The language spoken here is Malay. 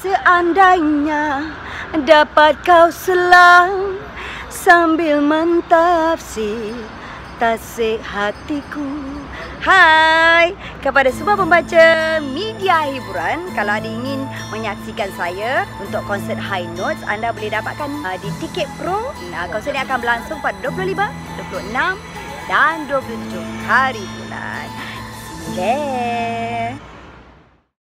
Seandainya dapat kau selang sambil mentafsir tasik hatiku. Hai kepada semua pembaca media hiburan, kalau ada ingin menyaksikan saya untuk konsert High Notes, anda boleh dapatkan uh, di Tiket Pro. Nah, konsert ini akan berlangsung pada 25, 26 dan 27 hari bulan. Yeah.